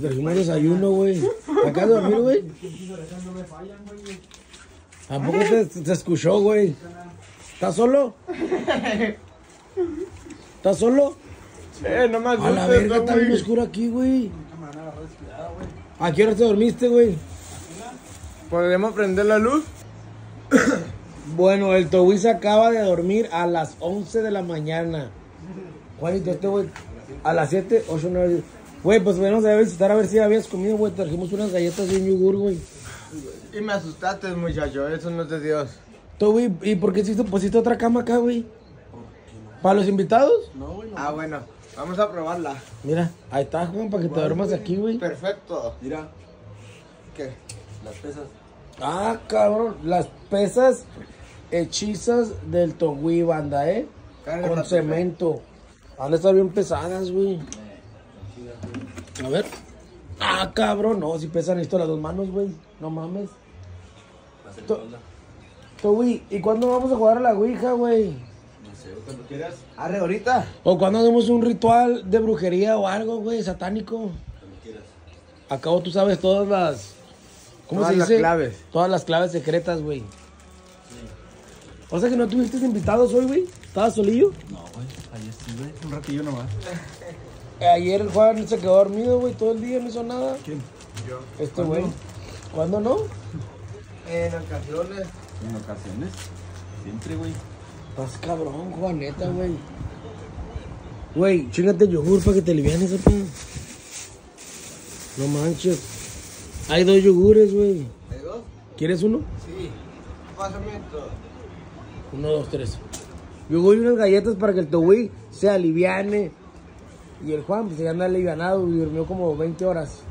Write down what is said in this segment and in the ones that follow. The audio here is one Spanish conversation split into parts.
Trajimos desayuno, güey. ¿Acá a dormir, güey? Tampoco te, te escuchó, güey. ¿Estás solo? ¿Estás solo? Eh, no más. A la verga, está bien oscuro aquí, güey. ¿A qué hora te dormiste, güey? ¿Podemos prender la luz? Bueno, el Tobui se acaba de dormir a las 11 de la mañana. Juanito, este güey, a las 7, 8, 9, 10. Güey, pues venimos a visitar a ver si habías comido, güey. Trajimos unas galletas y un yogur, güey. Y me asustaste, muchacho. Eso no es de Dios. Tobui, ¿y por qué hiciste, pusiste otra cama acá, güey? ¿Para los invitados? Ah, bueno. Vamos a probarla. Mira, ahí está, Juan, para que te duermas aquí, güey. Perfecto. Mira, ¿Qué? las pesas. Ah, cabrón, las pesas hechizas del Togui, banda, ¿eh? Carga Con cemento. Han de estar bien pesadas, güey. A ver. Ah, cabrón, no, si pesan esto las dos manos, güey. No mames. Togui, ¿y cuándo vamos a jugar a la Ouija, güey? No sé, cuando quieras. Arre, ahorita. ¿O cuándo hacemos un ritual de brujería o algo, güey, satánico? Cuando quieras. Acabo tú sabes todas las... ¿Cómo Todas se las dice? claves. Todas las claves secretas, güey. O sea que no tuviste invitados hoy, güey. ¿Estabas solillo? No, güey. Ahí estuve. Un ratillo nomás. Eh, Ayer el Juan se quedó dormido, güey, todo el día, no hizo nada. ¿Quién? Yo. Este güey. ¿Cuándo no? En ocasiones. En ocasiones. Siempre, güey. Estás cabrón, Juaneta, güey. Güey, chingate yogur para que te alivianes, apa. No manches. Hay dos yogures, güey. ¿Hay dos? ¿Quieres uno? Sí. Pasamiento. Uno, dos, tres. Yogur y unas galletas para que el Togui se aliviane. Y el Juan, pues ya anda alivianado y durmió como 20 horas.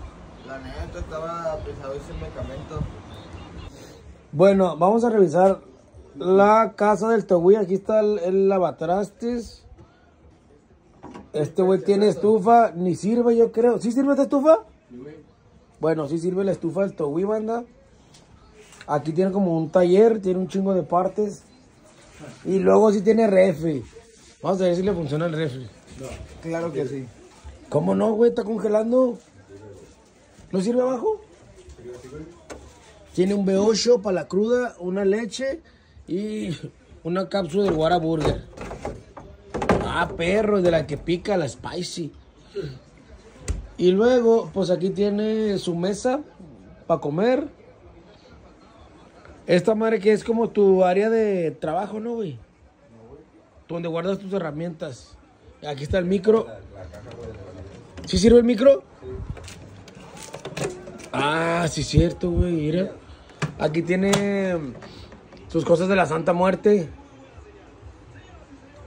La neta estaba pesado ese medicamento. Bueno, vamos a revisar la casa del Togui. Aquí está el, el lavatrastes. Este güey tiene estufa. Ni sirve, yo creo. ¿Sí sirve esta estufa? Bueno, sí sirve la estufa del Togui, banda. Aquí tiene como un taller, tiene un chingo de partes. Y luego sí tiene refri. Vamos a ver si le funciona el refri. Claro que sí. ¿Cómo no, güey? Está congelando. ¿No sirve abajo? Tiene un B8 para la cruda, una leche y una cápsula del Whataburger. Ah, perro, de la que pica la spicy. Y luego, pues aquí tiene su mesa para comer. Esta madre que es como tu área de trabajo, ¿no, güey? Donde guardas tus herramientas. Aquí está el micro. ¿Sí sirve el micro? Ah, sí, cierto, güey. Mira. Aquí tiene sus cosas de la Santa Muerte.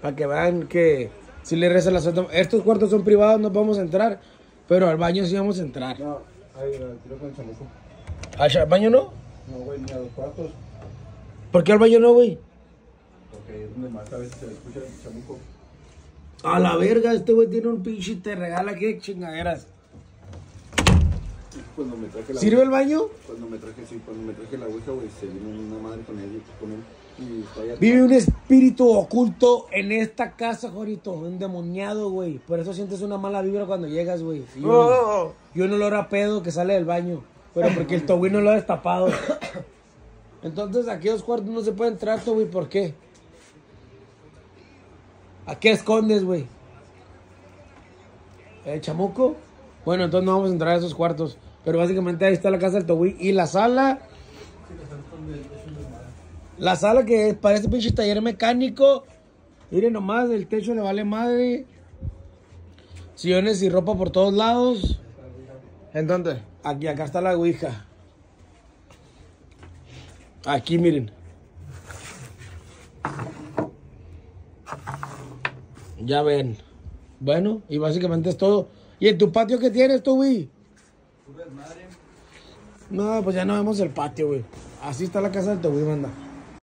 Para que vean que si le reza la Santa Muerte. Estos cuartos son privados, no a entrar. Pero al baño sí vamos a entrar. No, ahí, tiro con el chamuco. ¿Al baño no? No, güey, ni a los cuartos. ¿Por qué al baño no, güey? Porque es donde más a veces se escucha el chamuco. A la verga, este güey tiene un pinche y te regala qué chingaderas. Cuando me traje la ¿Sirve el baño? Cuando me traje, sí, cuando me traje la ouija, güey, se vino una madre con él, con él. Y Vive un espíritu oculto en esta casa, Jorito. Un demoniado, güey. Por eso sientes una mala vibra cuando llegas, güey. Y un, Oh, y un olor a pedo que sale del baño. Pero porque el Togui no lo ha destapado. Entonces, aquí a los cuartos no se puede entrar. ¿Por qué? ¿A qué escondes, güey? ¿El chamuco? Bueno, entonces no vamos a entrar a esos cuartos. Pero básicamente ahí está la casa del Togui. Y la sala... La sala que parece pinche taller mecánico. Miren nomás, el techo le vale madre. Sillones y ropa por todos lados. ¿En dónde? Aquí, acá está la ouija. Aquí, miren. Ya ven. Bueno, y básicamente es todo. ¿Y en tu patio qué tienes tú, güey? No, pues ya no vemos el patio, güey. Así está la casa del Togui, banda.